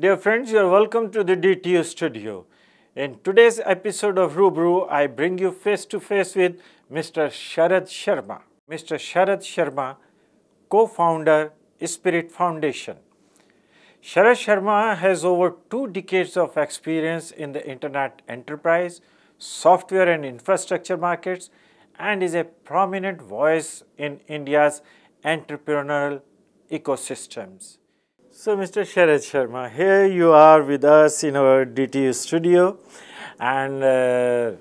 Dear friends, you are welcome to the DTU studio. In today's episode of Roobaroo, I bring you face to face with Mr. Sharad Sharma. Mr. Sharad Sharma, co founder, Spirit Foundation. Sharad Sharma has over two decades of experience in the internet enterprise, software and infrastructure markets, and is a prominent voice in India's entrepreneurial ecosystems. So, Mr. Sharad Sharma, here you are with us in our DTU studio, and uh,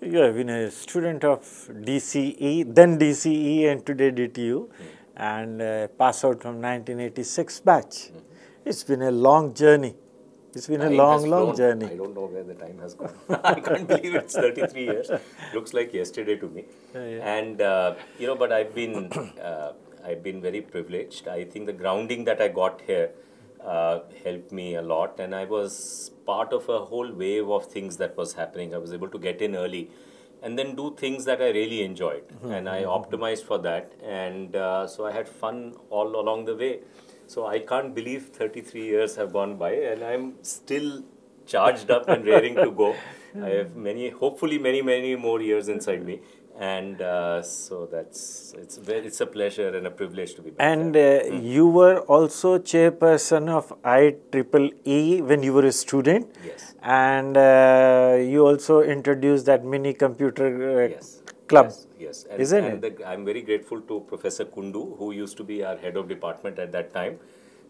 you have been a student of DCE, then DCE, and today DTU, and uh, passed out from 1986 batch. It's been a long journey. It's been a long, long flown. journey. I don't know where the time has gone. I can't believe it's 33 years. Looks like yesterday to me. And uh, you know, but I've been uh, I've been very privileged. I think the grounding that I got here uh, helped me a lot, and I was part of a whole wave of things that was happening. I was able to get in early. And then do things that I really enjoyed, and I optimized for that, and uh, so I had fun all along the way. So I can't believe 33 years have gone by, and I'm still charged up and raring to go. I have many, hopefully, many, many more years inside me, and uh, so that's it's it's a pleasure and a privilege to be back. And uh, you were also chairperson of IEEE when you were a student. Yes. And uh, you also introduced that mini computer uh, Yes. club. Yes, yes. And, Isn't and The, I'm very grateful to Professor Kundu, who used to be our head of department at that time.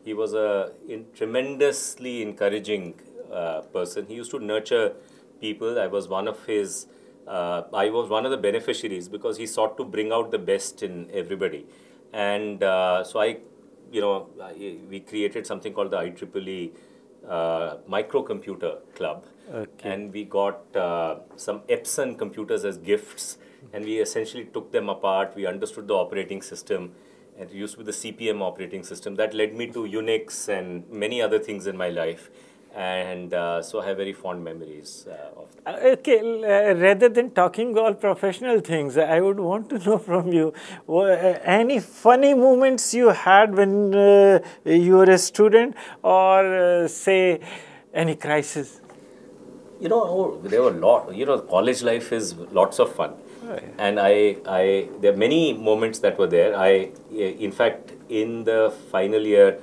He was a in, tremendously encouraging uh, person. He used to nurture people. I was one of his. Uh, I was one of the beneficiaries because he sought to bring out the best in everybody, and uh, so I, you know, I, we created something called the IEEE uh, Microcomputer Club, Okay. and we got uh, some Epson computers as gifts, and we essentially took them apart. We understood the operating system, and it used to be the CP/M operating system. That led me to Unix and many other things in my life, and uh, so I have very fond memories uh, of. Uh, Okay, uh, rather than talking all professional things, I would want to know from you uh, any funny moments you had when uh, you were a student, or uh, say any crisis. You know, oh, there were a lot. You know, college life is lots of fun, and I, I, there are many moments that were there. I, in fact, in the final year,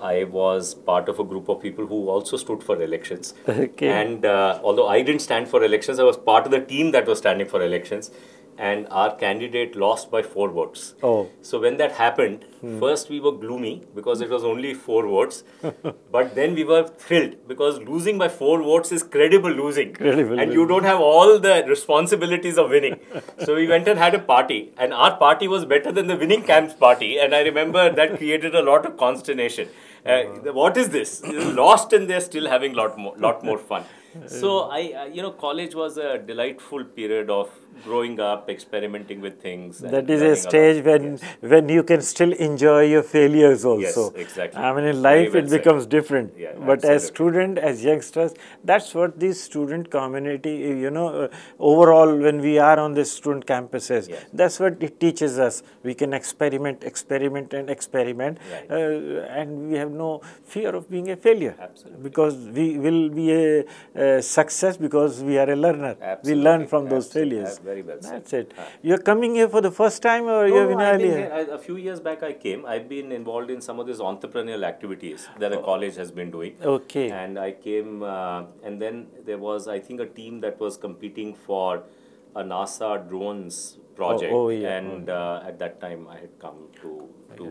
I was part of a group of people who also stood for elections. Okay. And uh, although I didn't stand for elections, I was part of the team that was standing for elections, and our candidate lost by four votes. Oh. So when that happened, first we were gloomy because it was only four votes, but then we were thrilled because losing by four votes is credible losing, Credible and you don't have all the responsibilities of winning. so we went and had a party, and our party was better than the winning camp's party, and I remember that created a lot of consternation. Uh, what is this? Lost and they're still having a lot more, lot more fun. So I, uh, you know, college was a delightful period of growing up, experimenting with things. That is a stage when when you can still enjoy your failures also. exactly. I mean, in life well it said. becomes different. Yeah, but as absolutely. student, as youngsters, that's what this student community, you know, uh, overall when we are on the student campuses, Yes. that's what it teaches us. We can experiment, experiment, and experiment, Right. uh, and we have no fear of being a failure. Absolutely. Because we will be a, a success because we are a learner. We learn from those Absolutely. failures. Very well said. That's it. You're coming here for the first time, or you have been No, I've been earlier? here- I- a few years back I came. I've been involved in some of these entrepreneurial activities that the college has been doing. Okay. And I came, uh, and then there was, I think, a team that was competing for a NASA drones project. oh, yeah. And uh, at that time, I had come to to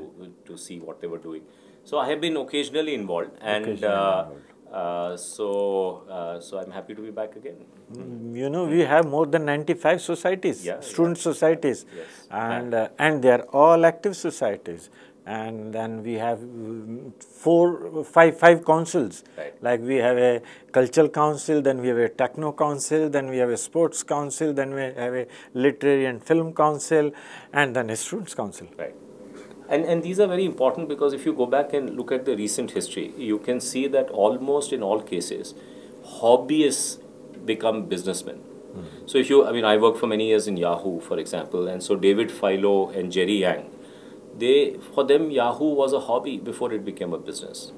to see what they were doing. So I have been occasionally involved, and Occasionally uh, uh, so uh, so I'm happy to be back again. Mm, You know, we have more than 95 societies, Yeah, student societies, Yes. and uh, and they are all active societies. And then we have mm, four, five, five councils. Right. Like we have a cultural council, then we have a techno council, then we have a sports council, then we have a literary and film council, and then a students council. Right. And, and these are very important because if you go back and look at the recent history, you can see that almost in all cases, hobbyists become businessmen. Hmm. So if you, I mean, I worked for many years in Yahoo, for example, and so David Filo and Jerry Yang, they, for them, Yahoo was a hobby before it became a business.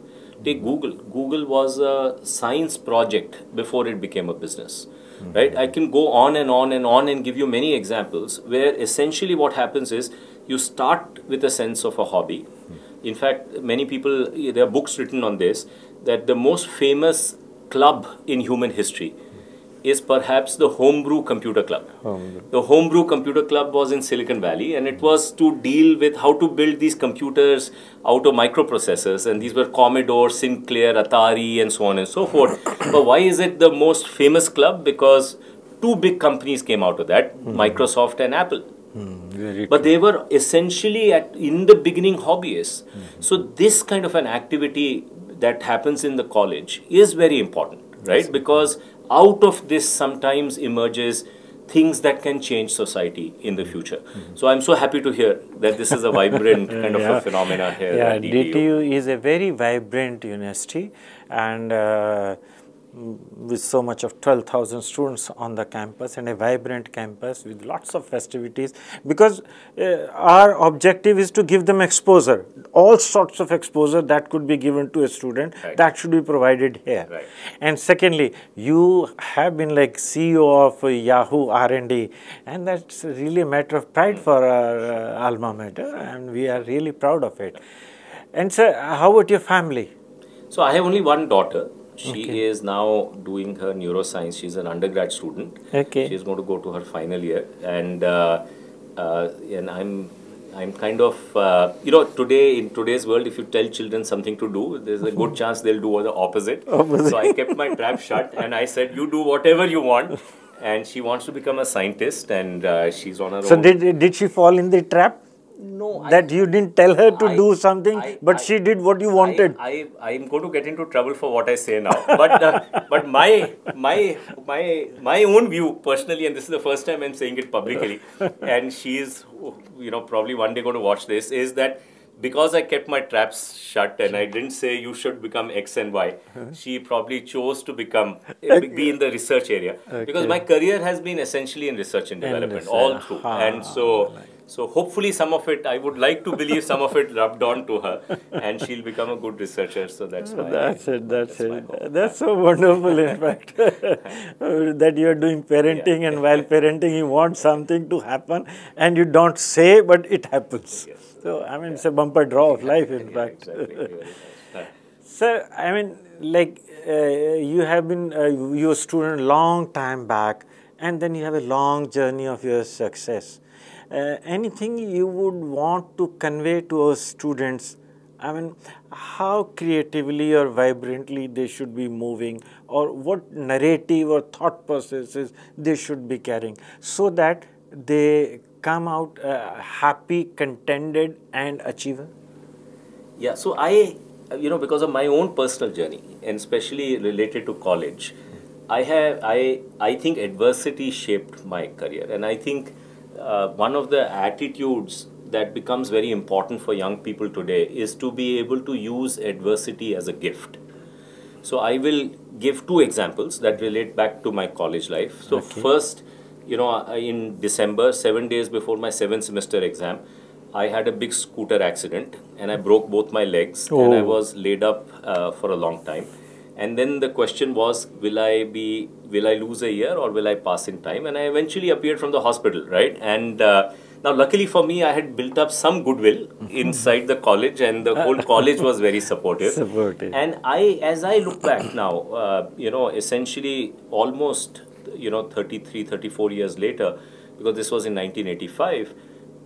Take hmm. Google. Google was a science project before it became a business. Hmm. Right? I can go on and on and on and give you many examples where essentially what happens is you start with a sense of a hobby. Hmm. In fact, many people, there are books written on this, that the most famous club in human history hmm. is perhaps the Homebrew Computer Club. Homebrew. The Homebrew Computer Club was in Silicon Valley and it was to deal with how to build these computers out of microprocessors. And these were Commodore, Sinclair, Atari, and so on and so forth. but why is it the most famous club? Because two big companies came out of that hmm. Microsoft and Apple. Hmm, very But they were essentially at in the beginning hobbyists. So this kind of an activity that happens in the college is very important, right? Because out of this sometimes emerges things that can change society in the future. So I'm so happy to hear that this is a vibrant kind of Yeah. a phenomena here yeah, DTU. DTU is a very vibrant university and uh, mm, with so much of 12,000 students on the campus and a vibrant campus with lots of festivities because uh, our objective is to give them exposure all sorts of exposure that could be given to a student Right. that should be provided here Right. and secondly you have been like ceo of uh, yahoo r&d and that's really a matter of pride for our uh, alma mater and we are really proud of it and sir how about your family So I have only one daughter. She is now doing her neuroscience. She's an undergrad student. Okay. She's going to go to her final year, and uh, uh, and I'm I'm kind of uh, you know today in today's world, if you tell children something to do, there's a good chance they'll do the opposite. Opposite. So I kept my trap shut, and I said, "You do whatever you want." And she wants to become a scientist, and uh, she's on her so own. did, did she fall in the trap no, I- that you didn't tell her to I- do something I- but I- she did what you wanted I, I I'm going to get into trouble for what I say now. But uh, but my my my my own view personally, and this is the first time I'm saying it publicly, and she's you know probably one day going to watch this, is that because I kept my traps shut and I didn't say you should become X and Y, she probably chose to become be in the research area because my career has been essentially in research and development all research. through, Ah, and so. So hopefully some of it, I would like to believe some of it rubbed on to her and she'll become a good researcher. So that's my... That's it. That's, my it. That's so wonderful, in fact, that you are doing parenting, and while parenting, you want something to happen, and you don't say, but it happens. Yes. So, I mean, it's a bumper draw of life, in Yeah, fact. exactly. Sir, I mean, like uh, you have been uh, you a student long time back, and then you have a long journey of your success. Uh, anything you would want to convey to our students? I mean, how creatively or vibrantly they should be moving, or what narrative or thought processes they should be carrying, so that they come out uh, happy, contented, and achiever. Yeah, so I, you know, because of my own personal journey and especially related to college, I have, I, I think adversity shaped my career. And I think uh, one of the attitudes that becomes very important for young people today is to be able to use adversity as a gift. So I will give two examples that relate back to my college life. So first, you know, in December, seven days before my seventh semester exam, I had a big scooter accident and I broke both my legs and I Oh. was laid up uh, for a long time. And then the question was, will I be, will I lose a year or will I pass in time? And I eventually appeared from the hospital, right? And uh, now, luckily for me, I had built up some goodwill inside the college, and the whole college was very supportive. Supportive. And I, as I look back now, uh, you know, essentially almost, you know, 33, 34 years later, because this was in 1985,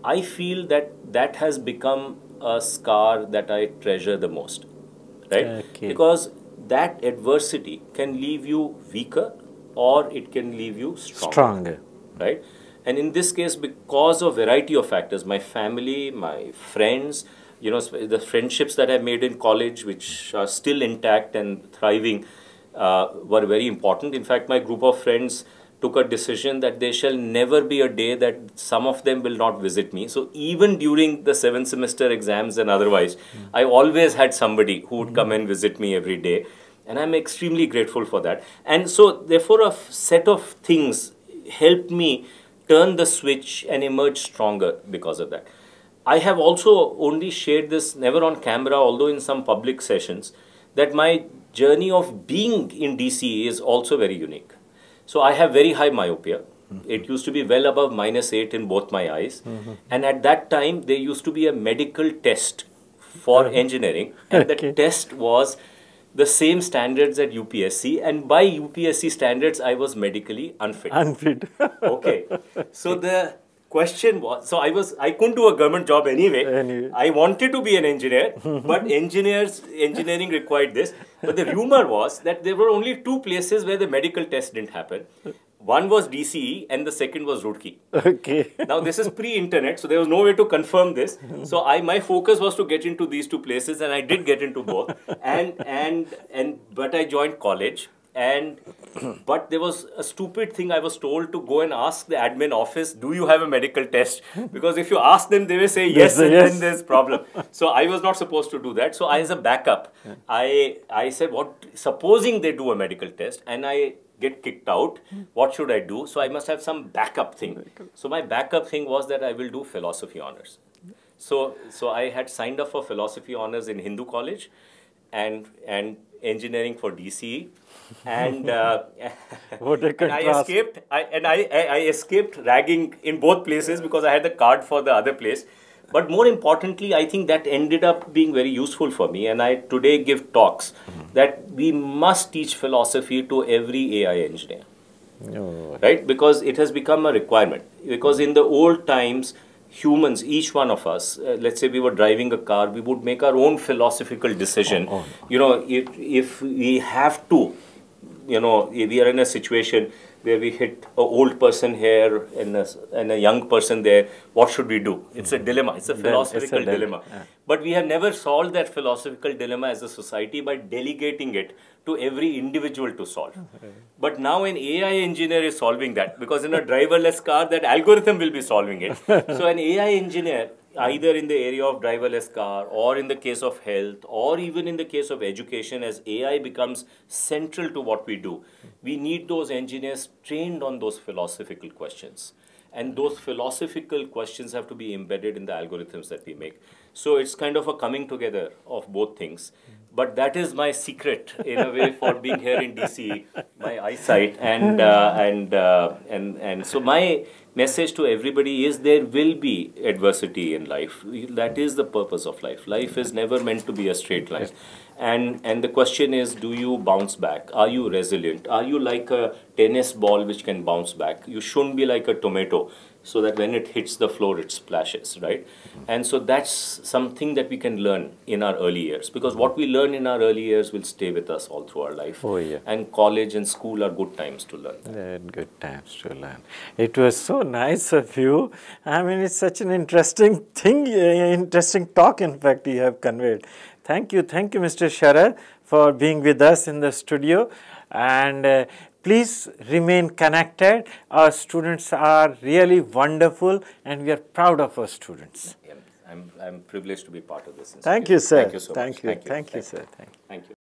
I feel that that has become a scar that I treasure the most, right? Okay. Because that adversity can leave you weaker or it can leave you stronger Stronger. right? And in this case, because of variety of factors, my family, my friends, you know, the friendships that I made in college, which are still intact and thriving, uh, were very important. In fact, my group of friends took a decision that there shall never be a day that some of them will not visit me. So even during the seven semester exams and otherwise, hmm. I always had somebody who would hmm. come and visit me every day. And I'm extremely grateful for that. And so, therefore, a set of things helped me turn the switch and emerge stronger because of that. I have also only shared this never on camera, although in some public sessions, that my journey of being in DCE is also very unique. So I have very high myopia. It used to be well above minus 8 in both my eyes. Mm-hmm. And at that time, there used to be a medical test for engineering. And Okay. the test was the same standards at UPSC. And by UPSC standards, I was medically unfit. Unfit. okay. So the question was so I was I couldn't do a government job anyway. Anyway. I wanted to be an engineer, but engineers engineering required this. But the rumor was that there were only two places where the medical test didn't happen. One was DCE and the second was Roorkee. okay. Now this is pre-internet, so there was no way to confirm this. So I my focus was to get into these two places, and I did get into both. And and and but I joined college, and but there was a stupid thing I was told to go and ask the admin office, "Do you have a medical test?" Because if you ask them, they will say yes, and yes. then there's problem. So I was not supposed to do that. So I, as a backup, I I said, "What? Supposing they do a medical test, and I." get kicked out what should i do so i must have some backup thing so my backup thing was that i will do philosophy honors so so i had signed up for philosophy honors in hindu college and and engineering for dce and uh, What a and I escaped I, and I, I I escaped ragging in both places because I had the card for the other place. But more importantly I think that ended up being very useful for me. And I today give talks that we must teach philosophy to every AI engineer. Oh, right? Because it has become a requirement. Because in the old times humans each one of us uh, let's say we were driving a car we would make our own philosophical decision. Oh, you know if if we have to you know if we are in a situation where we hit a old person here and a, and a young person there what should we do it's a hmm. dilemma it's a Dil- it's a philosophical dilemma yeah. but we have never solved that philosophical dilemma as a society by delegating it to every individual to solve. But now an AI engineer is solving that because in a driverless car, that algorithm will be solving it. so an AI engineer, either in the area of driverless car or in the case of health or even in the case of education, as AI becomes central to what we do, we need those engineers trained on those philosophical questions. And those philosophical questions have to be embedded in the algorithms that we make. So it's kind of a coming together of both things. But that is my secret, in a way, for being here in DC, my eyesight, and uh, and uh, and and so my message to everybody is there will be adversity in life. That is the purpose of life. Life is never meant to be a straight line. And and the question is, do you bounce back? Are you resilient? Are you like a tennis ball which can bounce back? You shouldn't be like a tomato, so that when it hits the floor, it splashes, right? And so that's something that we can learn in our early years, because what we learn in our early years will stay with us all through our life. Oh, yeah. And college and school are good times to learn. Then good times to learn. It was so nice of you. I mean, it's such an interesting thing, uh, interesting talk, in fact, you have conveyed. Thank you, thank you, Mr. Sharad, for being with us in the studio. And uh, please remain connected. Our students are really wonderful, and we are proud of our students. I'm, I'm, I'm privileged to be part of this. Thank you, sir. Thank you so thank much. You. Thank you. Thank you, sir. Thank you. Thank you.